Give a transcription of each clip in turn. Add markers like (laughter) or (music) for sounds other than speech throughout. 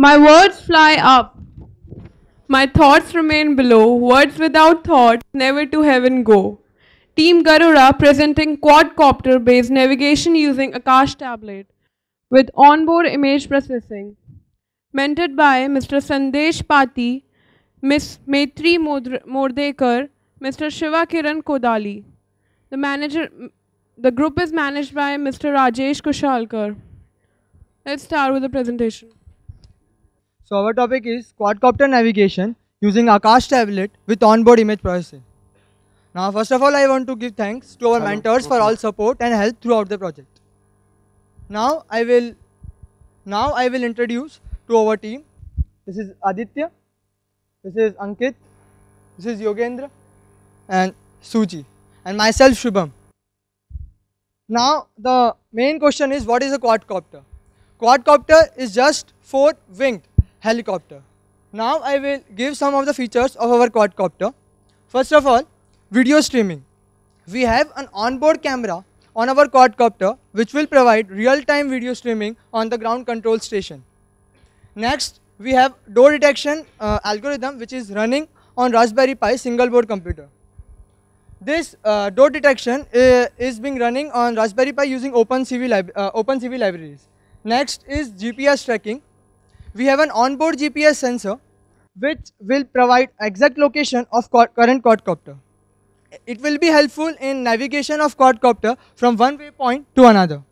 My words fly up. My thoughts remain below. Words without thoughts never to heaven go. Team Garuda presenting quadcopter based navigation using Aakash tablet with onboard image processing. Mentored by Mr. Sandesh Pati, Miss Maitri Mordekar, Mr. Shiva Kiran Kodali. The manager, the group is managed by Mr. Rajesh Kushalkar. Let's start with the presentation. So our topic is quadcopter navigation using Aakash tablet with onboard image processing. Now first of all I want to give thanks to our Hello. mentors for all support and help throughout the project. Now I will now I will introduce to our team. This is Aditya, this is Ankit, this is Yogendra and Suji and myself Shubham. Now the main question is what is a quadcopter? Quadcopter is just four winged helicopter. Now I will give some of the features of our quadcopter. First of all, video streaming. We have an onboard camera on our quadcopter which will provide real-time video streaming on the ground control station. Next, we have door detection uh, algorithm which is running on Raspberry Pi single board computer. This uh, door detection uh, is being running on Raspberry Pi using OpenCV, lib- uh, OpenCV libraries. Next is GPS tracking. We have an onboard GPS sensor which will provide exact location of current quadcopter. It will be helpful in navigation of quadcopter from one waypoint to another.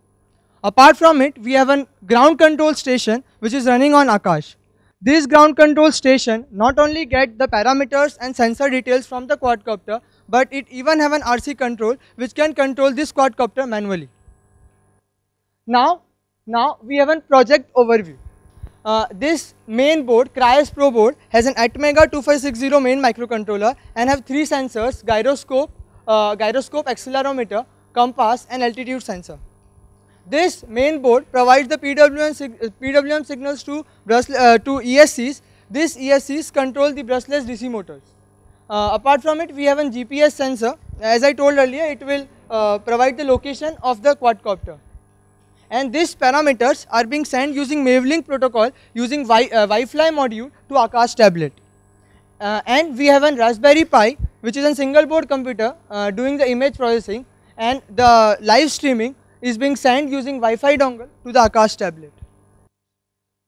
Apart from it, we have a ground control station which is running on Aakash. This ground control station not only get the parameters and sensor details from the quadcopter, but it even have an RC control which can control this quadcopter manually. Now, now we have a project overview. Uh, this main board, Crius Pro board, has an Atmega 2560 main microcontroller and have three sensors: gyroscope, uh, gyroscope, accelerometer, compass, and altitude sensor. This main board provides the PWM, sig- uh, PWM signals to, uh, to ESCs. These ESCs control the brushless DC motors. Uh, apart from it, we have a GPS sensor. As I told earlier, it will provide the location of the quadcopter. And these parameters are being sent using Mavlink protocol using uh, Wi-Fi module to Aakash tablet. Uh, and we have a Raspberry Pi, which is a single board computer uh, doing the image processing, and the live streaming is being sent using Wi-Fi dongle to the Aakash tablet.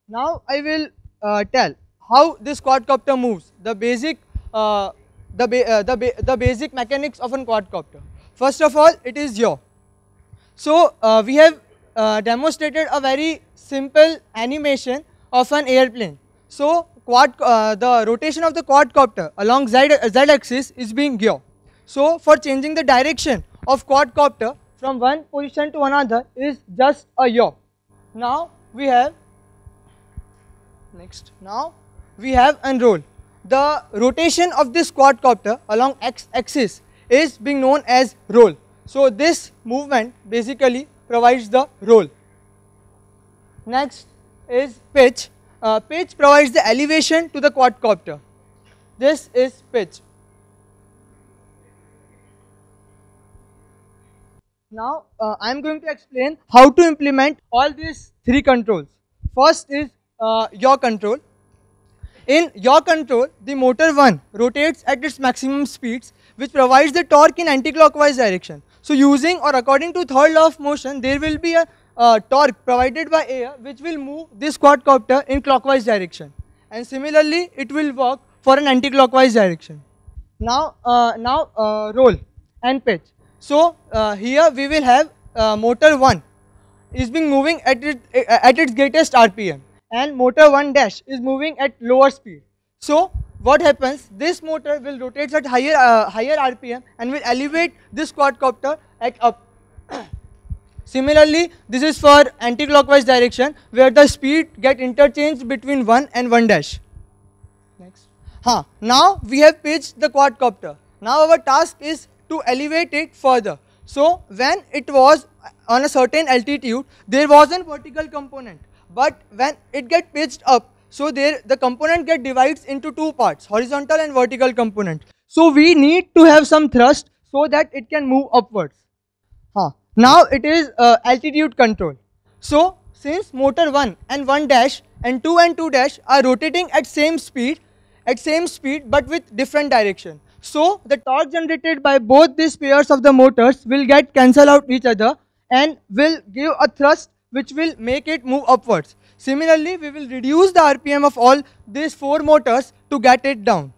Now I will uh, tell how this quadcopter moves, the basic, uh, the, ba- uh, the, ba- the basic mechanics of a quadcopter. First of all, it is yaw. So uh, we have uh, demonstrated a very simple animation of an airplane. So quad, uh, the rotation of the quadcopter along z, z axis is being yaw. So for changing the direction of quadcopter from one position to another is just a yaw. Now we have next. Now we have unroll. The rotation of this quadcopter along x axis is being known as roll. So this movement basically provides the roll. Next is pitch. Uh, pitch provides the elevation to the quadcopter. This is pitch. Now uh, I am going to explain how to implement all these three controls. First is uh, yaw control. In yaw control, the motor 1 rotates at its maximum speeds which provides the torque in anti-clockwise direction. So using or according to third law of motion, there will be a uh, torque provided by air which will move this quadcopter in clockwise direction. And similarly, it will work for an anti-clockwise direction. Now, uh, now uh, roll and pitch. So uh, here we will have uh, motor 1 is being moving at, it, at its greatest RPM and motor 1 dash is moving at lower speed. So what happens this motor will rotate at higher uh, higher RPM and will elevate this quadcopter at up. (clears throat) Similarly this is for anti-clockwise direction where the speed get interchanged between 1 and 1 dash. Next. Huh. Now we have pitched the quadcopter. Now our task is to elevate it further. So when it was on a certain altitude, there was a vertical component. But when it get pitched up, so there the component get divides into two parts, horizontal and vertical component. So we need to have some thrust so that it can move upwards. Huh. Now it is uh, altitude control. So since motor 1 and 1 dash and 2 and 2 dash are rotating at same speed, at same speed but with different direction. So the torque generated by both these pairs of the motors will get cancel out each other and will give a thrust which will make it move upwards. Similarly, we will reduce the RPM of all these four motors to get it down.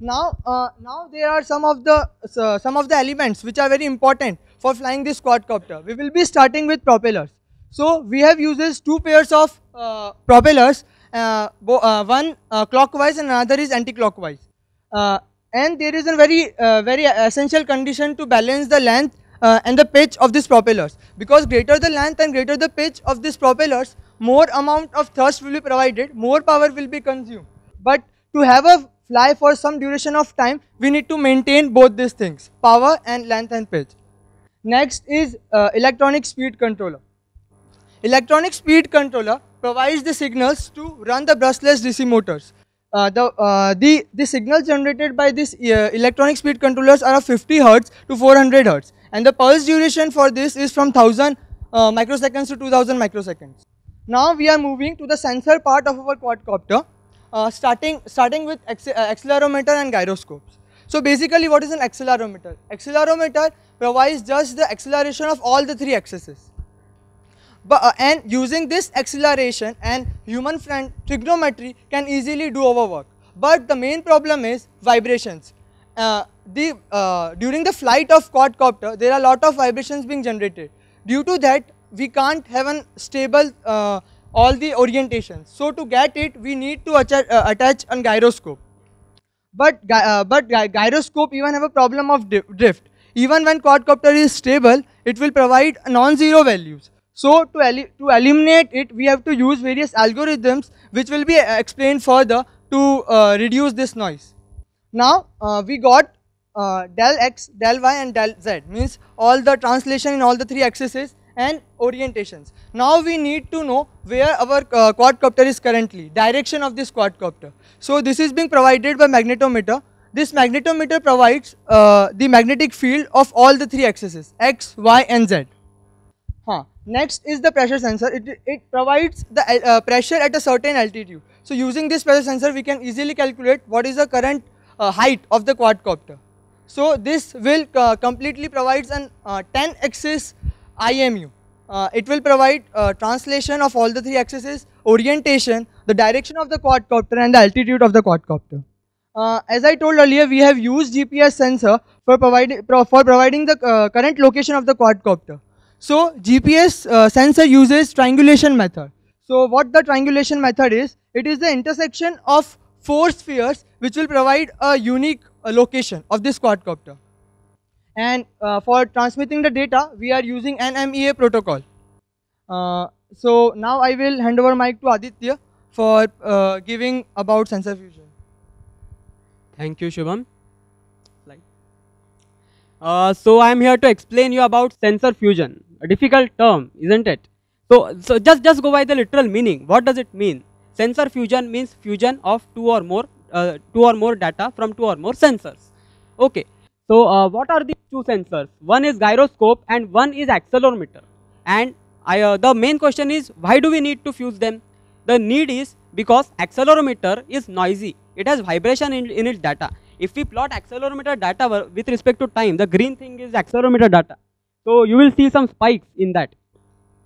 Now, uh, now there are some of the uh, some of the elements which are very important for flying this quadcopter. We will be starting with propellers. So we have uses two pairs of uh, propellers, uh, uh, one uh, clockwise and another is anti-clockwise. and there is a very very essential condition to balance the length and the pitch of these propellers. Because greater the length and greater the pitch of these propellers, more amount of thrust will be provided, more power will be consumed. But to have a fly for some duration of time, we need to maintain both these things, power and length and pitch. Next is uh, electronic speed controller. Electronic speed controller provides the signals to run the brushless DC motors. Uh, the, uh, the, the signals generated by these uh, electronic speed controllers are of 50 Hz to 400 Hz and the pulse duration for this is from 1000 uh, microseconds to 2000 microseconds. Now we are moving to the sensor part of our quadcopter uh, starting, starting with uh, accelerometer and gyroscopes. So basically what is an accelerometer? Accelerometer provides just the acceleration of all the three axes. But, uh, and using this acceleration and human friend trigonometry can easily do our work. But the main problem is vibrations. Uh, the, uh, during the flight of quadcopter, there are a lot of vibrations being generated. Due to that, we can't have a stable uh, all the orientations. So to get it, we need to attach, uh, attach a gyroscope. But, uh, but gyroscope even have a problem of drift. Even when quadcopter is stable, it will provide non-zero values. So to, to eliminate it, we have to use various algorithms which will be uh, explained further to uh, reduce this noise. Now uh, we got uh, del x, del y and del z means all the translation in all the three axes and orientations. Now we need to know where our uh, quadcopter is currently, direction of this quadcopter. So this is being provided by magnetometer. This magnetometer provides uh, the magnetic field of all the three axes, x, y and z. Huh. Next is the pressure sensor. It, it provides the uh, pressure at a certain altitude. So using this pressure sensor, we can easily calculate what is the current uh, height of the quadcopter. So this will uh, completely provides an uh, 10 axis IMU. Uh, it will provide uh, translation of all the three axes, orientation, the direction of the quadcopter and the altitude of the quadcopter. Uh, as I told earlier, we have used GPS sensor for, providing pro for providing the uh, current location of the quadcopter. So GPS uh, sensor uses triangulation method. So what the triangulation method is, it is the intersection of four spheres which will provide a unique uh, location of this quadcopter and uh, for transmitting the data we are using NMEA protocol. Uh, so now I will hand over mic to Aditya for uh, giving about sensor fusion. Thank you Shubham. Uh, so I am here to explain you about sensor fusion, a difficult term, isn't it? So, so just, just go by the literal meaning. What does it mean? Sensor fusion means fusion of two or more, uh, two or more data from two or more sensors. Okay. So uh, what are these two sensors? One is gyroscope and one is accelerometer. And I, uh, the main question is why do we need to fuse them? The need is because accelerometer is noisy. It has vibration in, in its data. If we plot accelerometer data with respect to time, the green thing is accelerometer data. So you will see some spikes in that.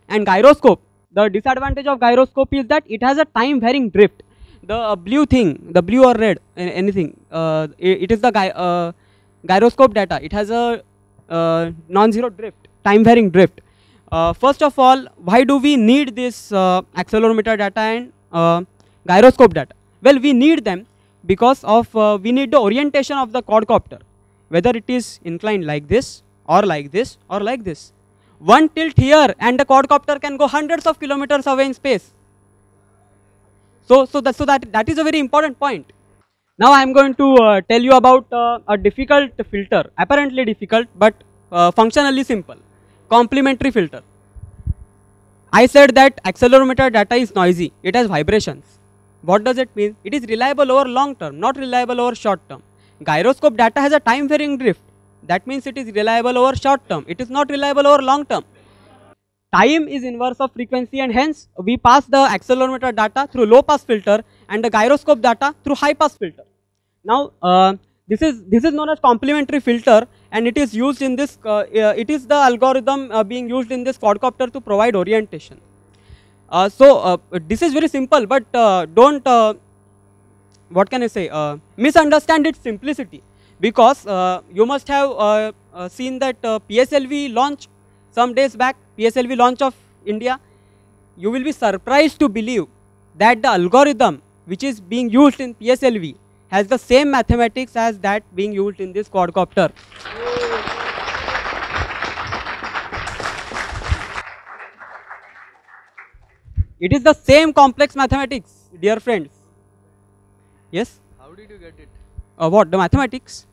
And gyroscope, the disadvantage of gyroscope is that it has a time varying drift. The uh, blue thing, the blue or red, anything, uh, it, it is the guy, uh, gyroscope data, it has a uh, non-zero drift, time varying drift. Uh, first of all, why do we need this uh, accelerometer data and uh, gyroscope data? Well, we need them because of uh, we need the orientation of the quadcopter, whether it is inclined like this or like this or like this. One tilt here and the quadcopter can go hundreds of kilometers away in space. So, so, that, so that, that is a very important point. Now I am going to uh, tell you about uh, a difficult filter, apparently difficult but uh, functionally simple, complementary filter. I said that accelerometer data is noisy, it has vibrations. What does it mean? It is reliable over long term, not reliable over short term. Gyroscope data has a time varying drift. That means it is reliable over short term. It is not reliable over long term. time is inverse of frequency and hence we pass the accelerometer data through low pass filter and the gyroscope data through high pass filter. Now uh, this is this is known as complementary filter and it is used in this uh, uh, it is the algorithm uh, being used in this quadcopter to provide orientation. Uh, so this is very simple but don't what can I say misunderstand its simplicity because you must have seen that PSLV launch some days back PSLV launch of India you will be surprised to believe that the algorithm which is being used in PSLV has the same mathematics as that being used in this quadcopter. It is the same complex mathematics, dear friends. Yes? How did you get it? Uh, what? The mathematics?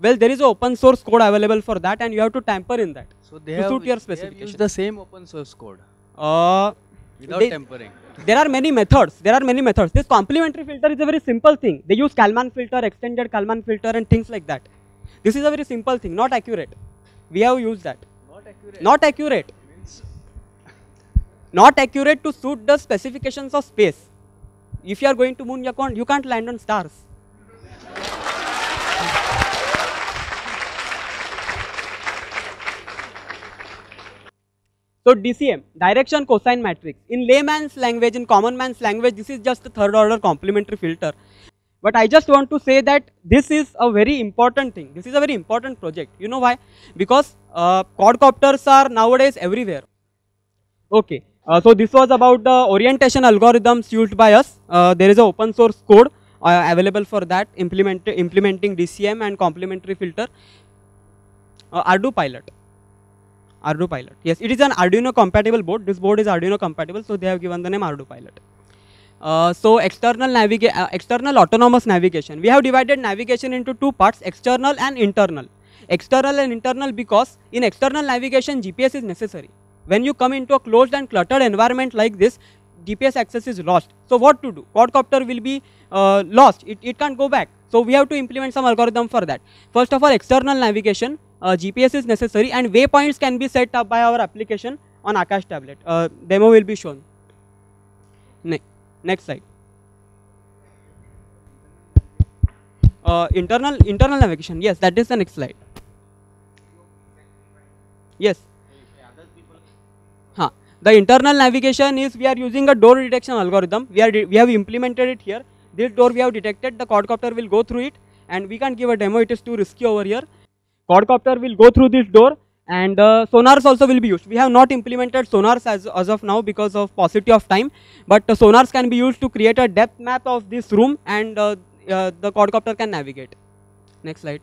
Well, there is an open source code available for that and you have to tamper in that. So they To have, suit your they have specification. used the same open source code Uh, without they- tempering. there are many methods. There are many methods. This complementary filter is a very simple thing. They use Kalman filter, extended Kalman filter and things like that. This is a very simple thing, not accurate. We have used that. Not accurate. Not accurate. Not accurate to suit the specifications of space. If you are going to moon, you can't, you can't land on stars. So DCM, direction cosine matrix. In layman's language, in common man's language, this is just a third order complementary filter. But I just want to say that this is a very important thing. This is a very important project. You know why? Because uh, quadcopters are nowadays everywhere. Okay. Uh, so this was about the orientation algorithms used by us. Uh, there is a open source code uh, available for that implement implementing DCM and complementary filter. Uh, Arduino pilot. Arduino pilot. Yes, it is an Arduino compatible board. This board is Arduino compatible, so they have given the name Arduino pilot. Uh, so external navigation, uh, external autonomous navigation. We have divided navigation into two parts, external and internal. External and internal because in external navigation GPS is necessary. When you come into a closed and cluttered environment like this, GPS access is lost. So what to do? Quadcopter will be uh, lost. It, it can't go back. So we have to implement some algorithm for that. First of all, external navigation, GPS is necessary and waypoints can be set up by our application on Aakash tablet. Uh, demo will be shown. Ne next slide. Uh, internal internal navigation. Yes, that is the next slide. Yes. Huh. The internal navigation is we are using a door detection algorithm. We are we have implemented it here. This door we have detected. The quadcopter will go through it, and we can't give a demo. It is too risky over here. Quadcopter will go through this door, and uh, sonars also will be used. We have not implemented sonars as as of now because of paucity of time, but uh, sonars can be used to create a depth map of this room, and uh, uh, the quadcopter can navigate. Next slide.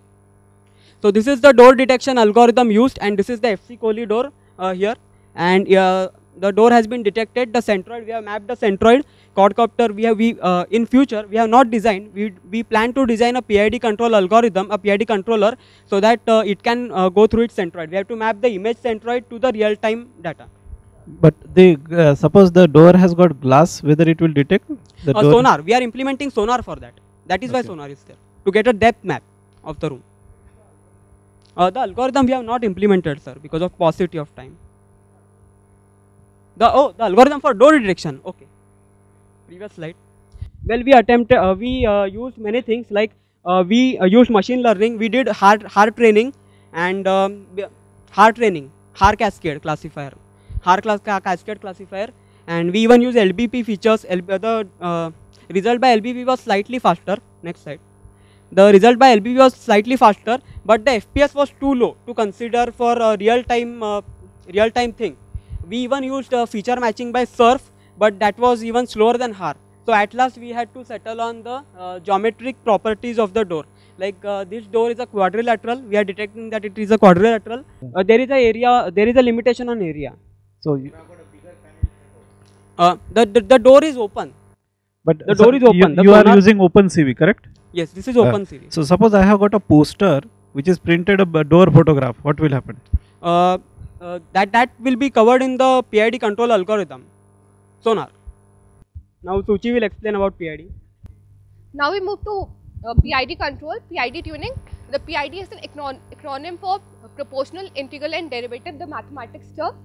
So this is the door detection algorithm used and this is the FC Kohli door uh, here and uh, the door has been detected the centroid we have mapped the centroid quadcopter we have we uh, in future we have not designed we we plan to design a PID control algorithm a PID controller so that uh, it can uh, go through its centroid. We have to map the image centroid to the real time data. But they uh, suppose the door has got glass, whether it will detect the uh, door. sonar. We are implementing sonar for that. That is why sonar is there to get a depth map of the room. Uh, the algorithm we have not implemented sir because of paucity of time the oh the algorithm for door detection okay. Previous slide. Well we attempted uh, we uh, used many things like uh, we uh, used machine learning. We did Haar Haar training and um, Haar training Haar cascade classifier. Haar class ca- cascade classifier. And we even use lbp features. LB, the uh, result by lbp was slightly faster. Next slide. The result by lbp was slightly faster but the fps was too low to consider for real time uh, real time thing we even used uh, feature matching by surf but that was even slower than Haar so at last we had to settle on the uh, geometric properties of the door. Like uh, this door is a quadrilateral. We are detecting that it is a quadrilateral. Uh, there is a area there is a limitation on area. So, you, uh, the, the the door is open. But The door is you- open, the You, are using OpenCV, correct? yes this is Uh, OpenCV So suppose I have got a poster which is printed a door photograph. What will happen? Uh, that that will be covered in the PID control algorithm sonar now Suchi will explain about PID Now we move to uh, PID control, PID tuning. The PID is an acronym for proportional, integral and derivative, the mathematics term.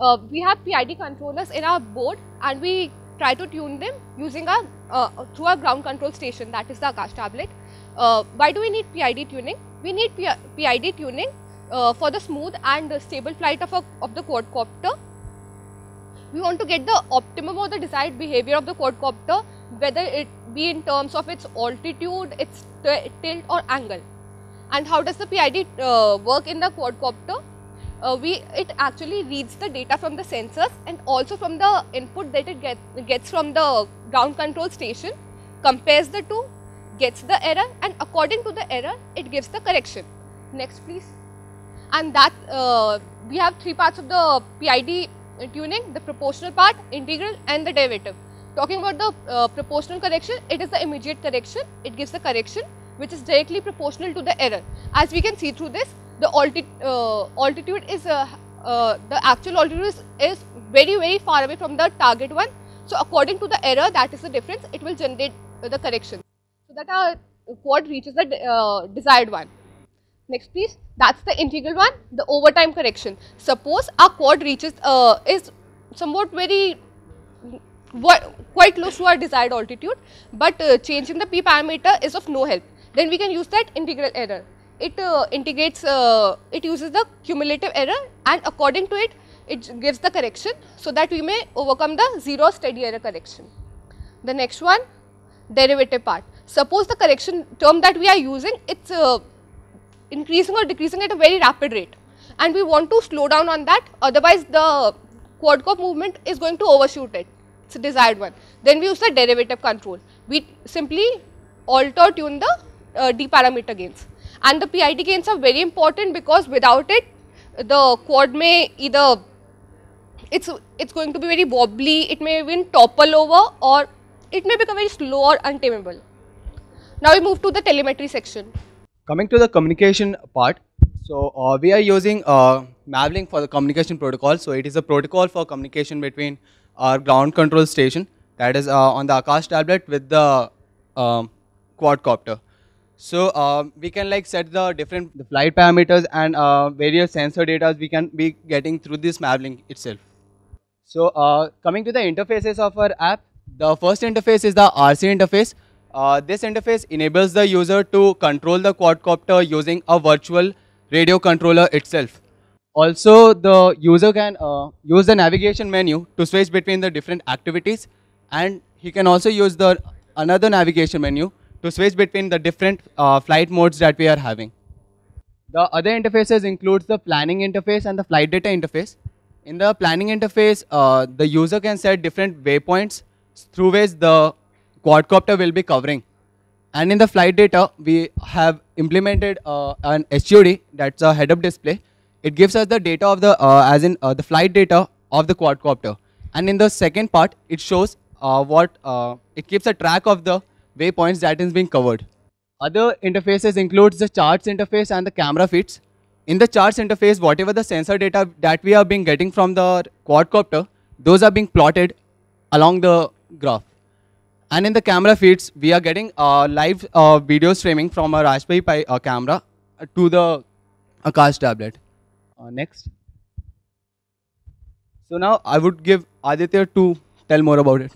uh, we have PID controllers in our board and we try to tune them using our uh, through our ground control station that is the Aakash tablet. Uh, why do we need PID tuning? We need PID tuning uh, for the smooth and stable flight of, a, of the quadcopter. We want to get the optimum or the desired behavior of the quadcopter, whether it be in terms of its altitude, its tilt or angle. And how does the PID uh, work in the quadcopter? Uh, we it actually reads the data from the sensors and also from the input that it get, gets from the ground control station, compares the two, gets the error, and according to the error, it gives the correction. Next, please. And that uh, we have three parts of the PID tuning: the proportional part, integral, and the derivative. Talking about the uh, proportional correction, it is the immediate correction. It gives the correction which is directly proportional to the error. As we can see through this, the alti uh, altitude is uh, uh, the actual altitude is, is very very far away from the target one. So according to the error, that is the difference. It will generate the correction so that our quad reaches the uh, desired one. Next, please. That's the integral one, the overtime correction. Suppose our quad reaches uh, is somewhat very quite close to our desired altitude, but uh, changing the p parameter is of no help. Then we can use that integral error. It uh, integrates, uh, it uses the cumulative error, and according to it, it gives the correction so that we may overcome the zero steady error correction. The next one, derivative part. Suppose the correction term that we are using, it's uh, increasing or decreasing at a very rapid rate. And we want to slow down on that. Otherwise the quadcop movement is going to overshoot it. It's a desired one. Then we use the derivative control. We simply alter tune the uh, d parameter gains. And the pid gains are very important because without it the quad may either it's it's going to be very wobbly it may even topple over or it may become very slow or untamable. Now we move to the telemetry section Coming to the communication part, so uh, we are using uh, Mavlink for the communication protocol. So it is a protocol for communication between our ground control station that is uh, on the Aakash tablet with the um, quadcopter. So uh, we can like set the different the flight parameters and uh, various sensor data we can be getting through this Mavlink itself. So uh, coming to the interfaces of our app, the first interface is the RC interface. Uh, this interface enables the user to control the quadcopter using a virtual radio controller itself. Also, the user can uh, use the navigation menu to switch between the different activities and he can also use the another navigation menu to switch between the different uh, flight modes that we are having. The other interfaces includes the planning interface and the flight data interface. In the planning interface, uh, the user can set different waypoints through which the quadcopter will be covering. And in the flight data, we have implemented uh, an HUD, that's a head-up display. It gives us the data of the, uh, as in uh, the flight data of the quadcopter. And in the second part, it shows uh, what, uh, it keeps a track of the waypoints that is being covered. Other interfaces includes the charts interface and the camera feeds. In the charts interface, whatever the sensor data that we are being getting from the quadcopter, those are being plotted along the graph. And in the camera feeds, we are getting uh, live uh, video streaming from a Raspberry Pi uh, camera uh, to the Aakash tablet. Uh, next. So now I would give Aditya to tell more about it.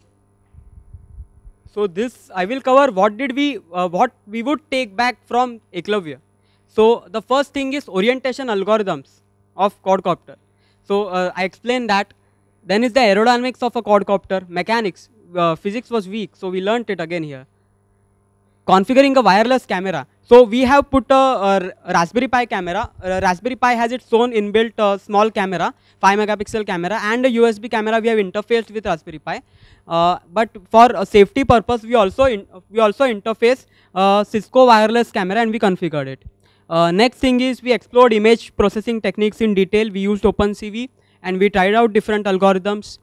So this I will cover what did we uh, what we would take back from Eklavya. So the first thing is orientation algorithms of quadcopter. So I explained that. Then is the aerodynamics of a quadcopter, mechanics. Uh, physics was weak, so we learnt it again here. Configuring a wireless camera. So we have put a, a Raspberry Pi camera. Uh, Raspberry Pi has its own inbuilt uh, small camera, 5 megapixel camera, and a USB camera we have interfaced with Raspberry Pi. Uh, but for a safety purpose, we also we also interface Cisco wireless camera and we configured it. Next thing is we explored image processing techniques in detail. We used OpenCV and we tried out different algorithms.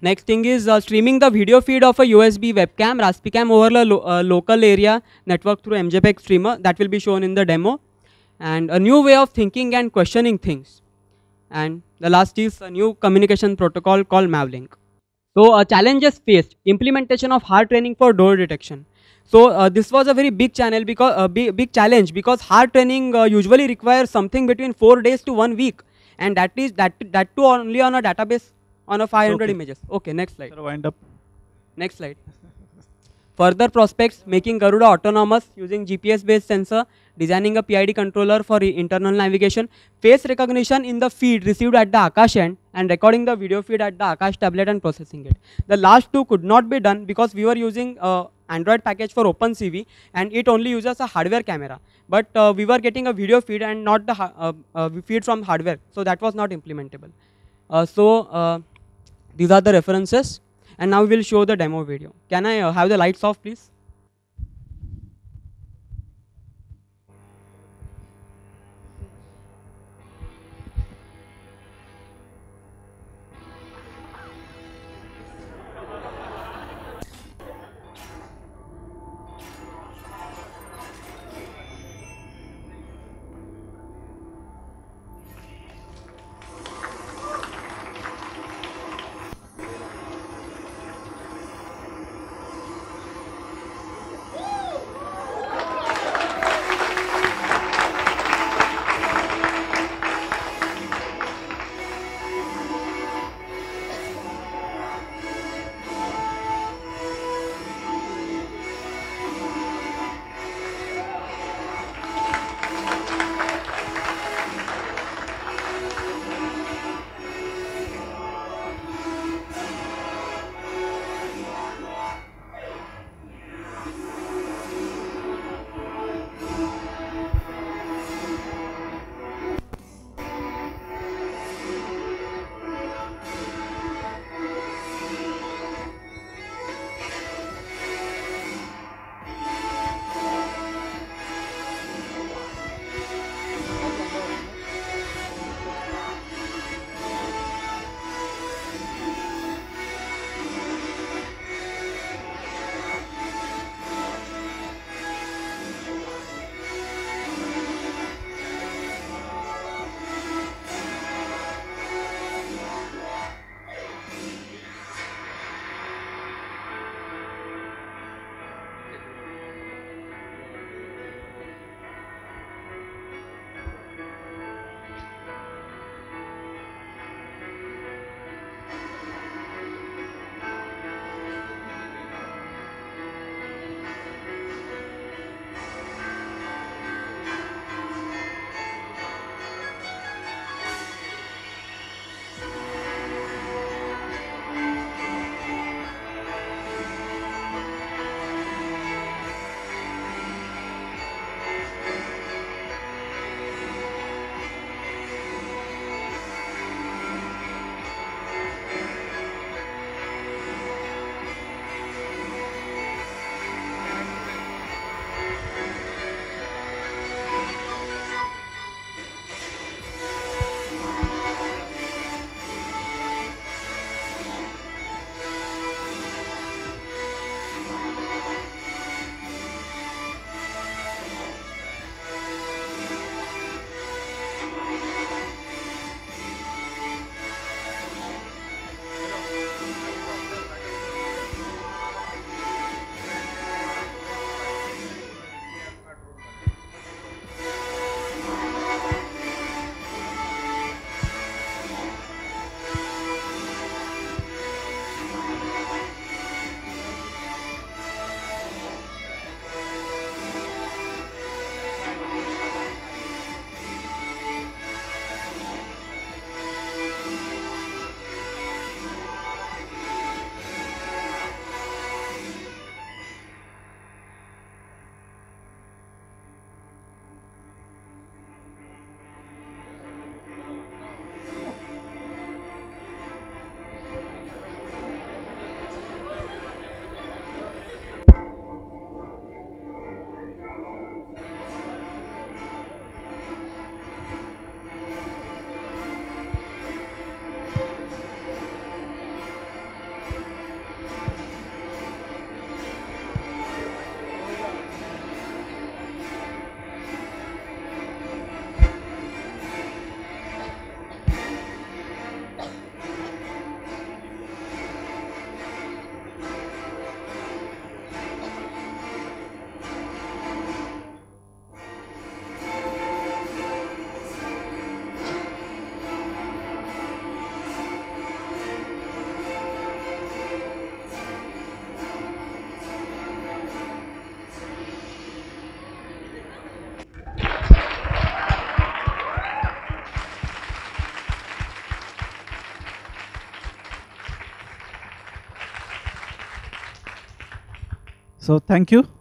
Next thing is uh, streaming the video feed of a USB webcam, Raspicam over a lo uh, local area network through MJPEG streamer that will be shown in the demo. And a new way of thinking and questioning things. And the last is a new communication protocol called Mavlink. So uh, challenges faced, implementation of Haar training for door detection. So uh, this was a very big channel because uh, big, big challenge because Haar training uh, usually requires something between four days to one week and that is that that too only on a database on a 500 Okay. images. Okay, next slide. Sir, wind up. Next slide. Further prospects making Garuda autonomous using GPS based sensor, designing a PID controller for internal navigation, face recognition in the feed received at the Aakash end, and recording the video feed at the Aakash tablet and processing it. The last two could not be done because we were using uh, Android package for OpenCV and it only uses a hardware camera. But uh, we were getting a video feed and not the uh, uh, feed from hardware, so that was not implementable. Uh, so uh, these are the references and now we will show the demo video. Can I uh, have the lights off please? So thank you.